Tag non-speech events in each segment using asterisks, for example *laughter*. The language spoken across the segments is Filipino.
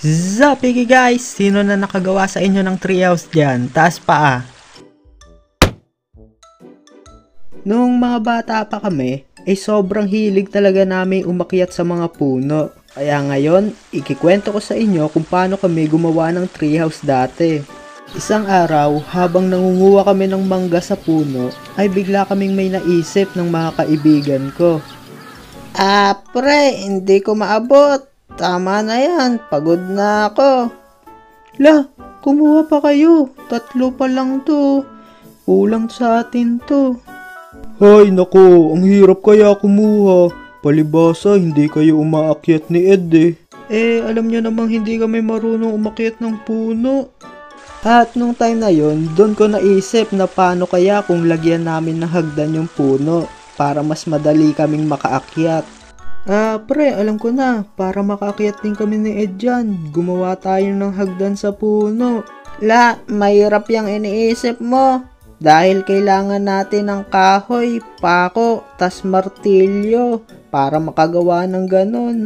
Zapiki guys! Sino na nakagawa sa inyo ng treehouse dyan? Taas pa ah. Noong mga bata pa kami, ay sobrang hilig talaga namin umakyat sa mga puno. Kaya ngayon, ikikwento ko sa inyo kung paano kami gumawa ng treehouse dati. Isang araw, habang nangunguha kami ng mangga sa puno, ay bigla kaming may naisip ng mga kaibigan ko. Ah, pre, hindi ko maabot. Tama na yan, pagod na ako. La, kumuha pa kayo. Tatlo pa lang to. Kulang sa atin to. Hay nako, ang hirap kaya kumuha. Palibasa, hindi kayo umaakyat ni Ed eh. Eh, alam niyo namang hindi kami marunong umakyat ng puno. At nung time na yon, doon ko naisip na paano kaya kung lagyan namin ng hagdan yung puno para mas madali kaming makaakyat. Ah, pre, alam ko na. Para makaakyat din kami ni Ed dyan, gumawa tayo ng hagdan sa puno. La, mahirap yung iniisip mo. Dahil kailangan natin ng kahoy, pako, tas martilyo para makagawa ng ganun.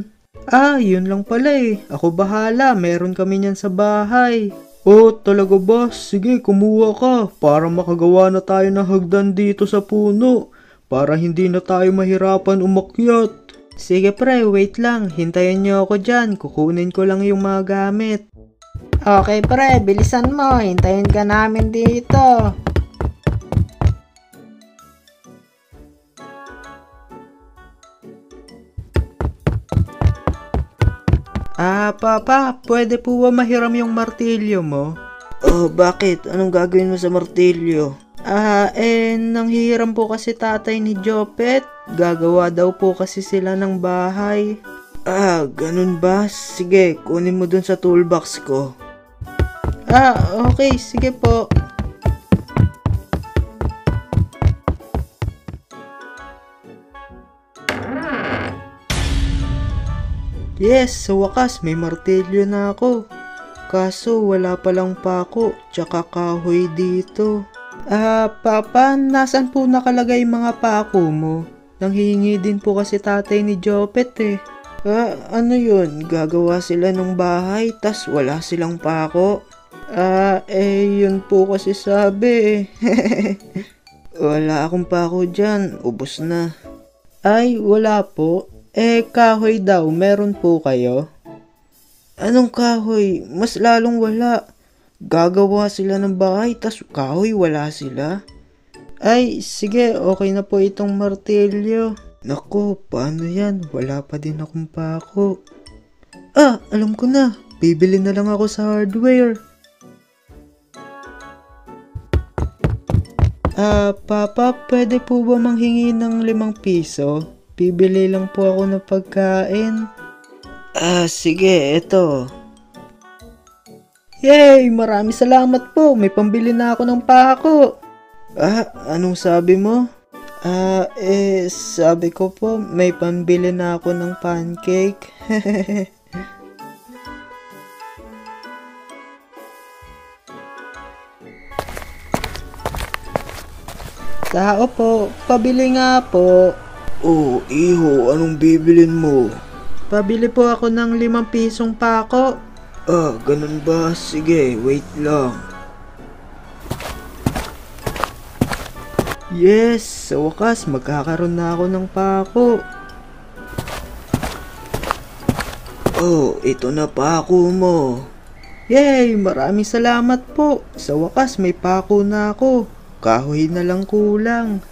Ah, yun lang pala eh. Ako bahala, meron kami niyan sa bahay. Oh, talaga ba? Sige, kumuha ka para makagawa na tayo ng hagdan dito sa puno para hindi na tayo mahirapan umakyat. Sige pre, wait lang. Hintayin niyo ako dyan. Kukunin ko lang yung mga gamit. Okay pre, bilisan mo. Hintayin ka namin dito. Ah, papa, pwede po ba mahiram yung martilyo mo? Oh, bakit? Anong gagawin mo sa martilyo? Ah, eh, nanghihiram po kasi tatay ni Jopet. Gagawa daw po kasi sila ng bahay. Ah, ganun ba? Sige, kunin mo dun sa toolbox ko. Ah, okay, sige po. Yes, sa wakas may martilyo na ako. Kaso wala palang pako, tsaka kahoy dito. Ah, Papa, nasan po nakalagay mga pako mo? Nanghihingi din po kasi tatay ni Jopet eh. Ah, ano yun? Gagawa sila ng bahay, tas wala silang pako? Ah, eh, yun po kasi sabi eh. *laughs* wala akong pako dyan, ubos na. Ay, wala po. Eh, kahoy daw, meron po kayo? Anong kahoy? Mas lalong wala. Gagawa sila ng bahay, tas kahoy wala sila. Ay, sige, okay na po itong martilyo. Nako, paano yan? Wala pa din akong pako. Ah, alam ko na. Bibili na lang ako sa hardware. Ah, Papa, pwede po ba manghingi ng limang piso? Bibili lang po ako ng pagkain. Ah, sige, eto. Yay! Marami salamat po. May pambili na ako ng pako. Ah, anong sabi mo? Ah, eh, sabi ko po, may pambili na ako ng pancake. *laughs* Tao po, pabili nga po. Oh, iho, anong bibilin mo? Pabili po ako ng limang pisong pako. Ah, ganun ba? Sige, wait lang. Yes, sa wakas magkakaroon na ako ng pako. Oh, ito na pako mo. Yay, maraming salamat po. Sa wakas may pako na ako. Kahoy na lang kulang.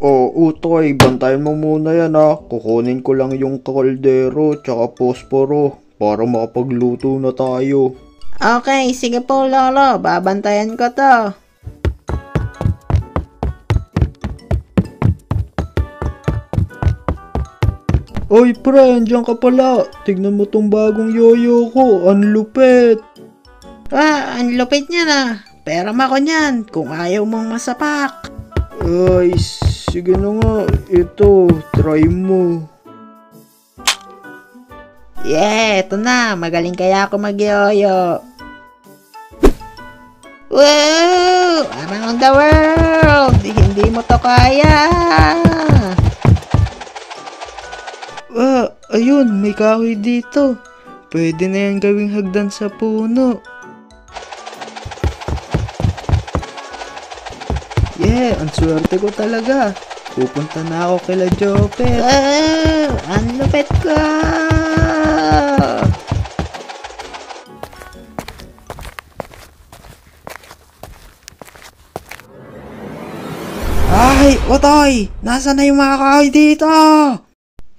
Oh, Utoy, bantayan mo muna yan ha. Kukunin ko lang yung kaldero tsaka posporo para makapagluto na tayo. Okay, sige po lolo, babantayan ko to. Oy pre, andyan ka pala. Tignan mo tong bagong yoyo ko. Ang lupet. Ah, ang lupit niya na. Pera mo ako niyan kung ayaw mong masapak. Ay, sige na nga. Ito, try mo. Yeah, eto na. Magaling kaya ako mag-yoyo. Wow! Around the world! Hindi mo to kaya! Ah, ayun, may kahoy dito. Pwede na yan gawing hagdan sa puno. Yeah, ang swerte ko talaga. Pupunta na ako kila Jopet. Wow! Ang lupet ko! Ay, Otoy! Nasaan na yung mga kahoy dito?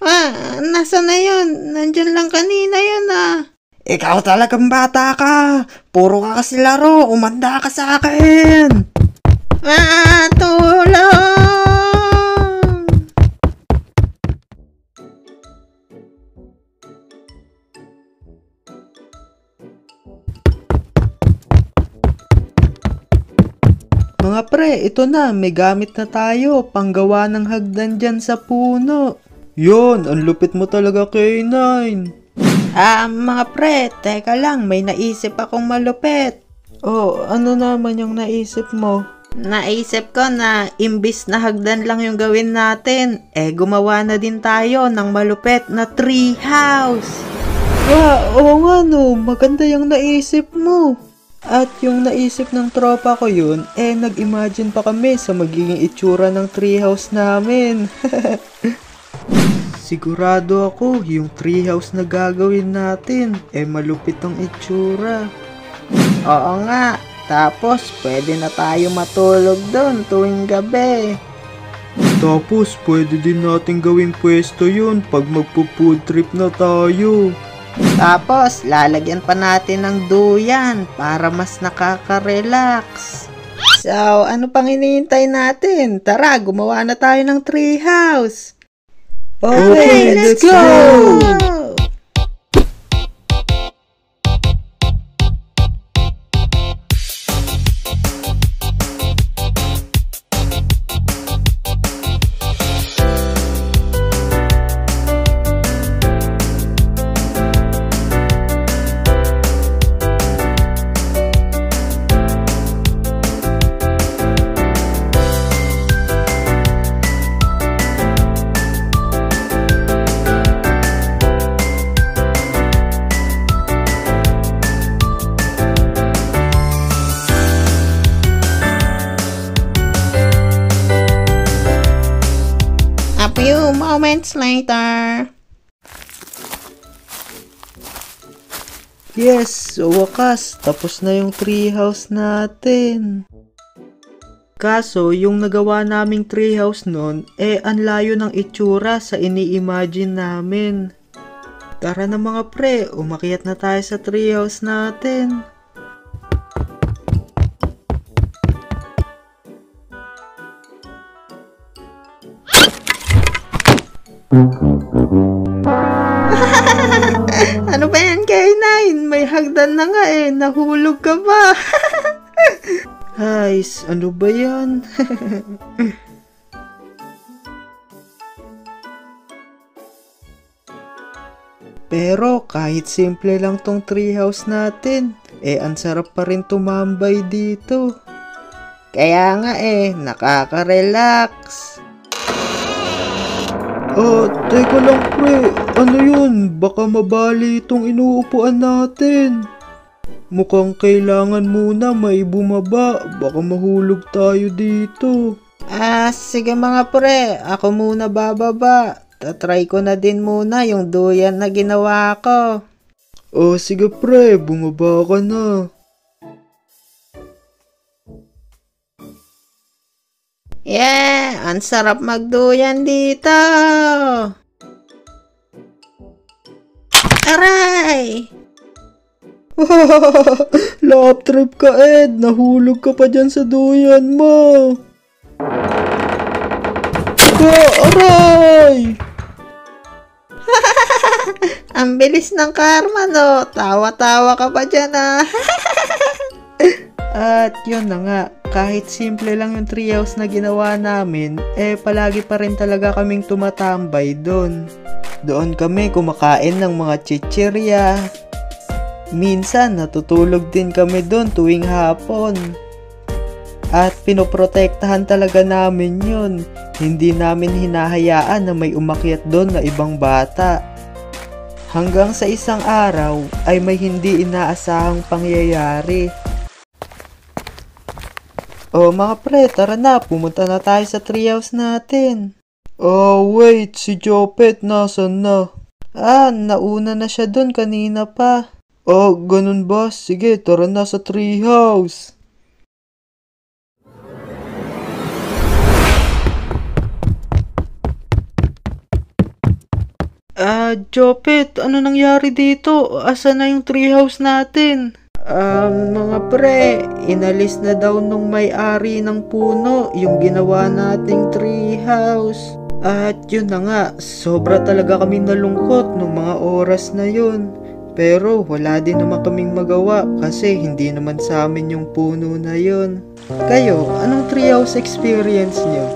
Ah, nasa na yun? Nandyan lang kanina yun ah. Ikaw talagang bata ka. Puro ka kasi laro. Umanda ka sa akin. Ah, tulong! Pre, ito na. May gamit na tayo. Panggawa ng hagdan dyan sa puno. Yon, ang lupit mo talaga, K9. Ah, mga pre, teka lang, may naisip akong malupit. Oh, ano naman yung naisip mo? Naisip ko na imbis na hagdan lang yung gawin natin, eh gumawa na din tayo ng malupit na tree house. Ah, oo nga no. Maganda yung naisip mo. At yung naisip ng tropa ko yun, eh nag-imagine pa kami sa magiging itsura ng treehouse namin. *laughs* Sigurado ako, yung treehouse na gagawin natin, eh malupit ang itsura. Oo nga, tapos pwede na tayo matulog doon tuwing gabi. Tapos, pwede din natin gawing pwesto yun pag magpo-food trip na tayo. Tapos, lalagyan pa natin ng duyan para mas nakaka-relax. So, ano pang hinihintay natin? Tara, gumawa na tayo ng treehouse. Okay, let's go! A moments later. Yes, sa wakas, tapos na yung treehouse natin. Kaso, yung nagawa naming treehouse nun, eh ang layo ng itsura sa ini-imagine namin. Tara na mga pre, umakyat na tayo sa treehouse natin. *laughs* Ano ba yan, K9? May hagdan na nga eh. Nahulog ka ba? Guys, *laughs* ano ba yan? *laughs* Pero kahit simple lang tong treehouse natin, eh ang sarap pa rin tumambay dito. Kaya nga eh, nakaka-relax. Ah, teka lang pre, ano yun? Baka mabali itong inuupuan natin. Mukhang kailangan muna may bumaba, baka mahulog tayo dito. Ah, sige mga pre, ako muna bababa. Tatry ko na din muna yung duyan na ginawa ko. Oh, sige pre, bumaba ka na. Yeah, ang sarap magduyan dito. Aray! *laughs* Lap trip ka Ed, nahulog ka pa dyan sa duyan mo. Ah, aray! *laughs* Ang bilis ng karma, no? Tawa-tawa ka pa dyan, ah. *laughs* At yun na nga, kahit simple lang yung treehouse na ginawa namin, eh palagi pa rin talaga kaming tumatambay doon. Doon kami kumakain ng mga chichirya. Minsan natutulog din kami doon tuwing hapon. At pinoprotektahan talaga namin yun. Hindi namin hinahayaan na may umakyat doon na ibang bata. Hanggang sa isang araw ay may hindi inaasahang pangyayari. Oh mga pre, tara na, pumunta na tayo sa treehouse natin. Oh, wait, si Jopet nasan na? Ah, nauna na siya dun kanina pa. Oh, ganun ba? Sige, tara na sa treehouse. Ah, Jopet, ano nangyari dito? Asa na yung treehouse natin? Um, mga pre, inalis na daw nung may-ari ng puno yung ginawa nating treehouse. At yun na nga, sobra talaga kami nalungkot nung mga oras na yun. Pero wala din naman kaming magawa kasi hindi naman sa amin yung puno na yun. Kayo, anong treehouse experience nyo?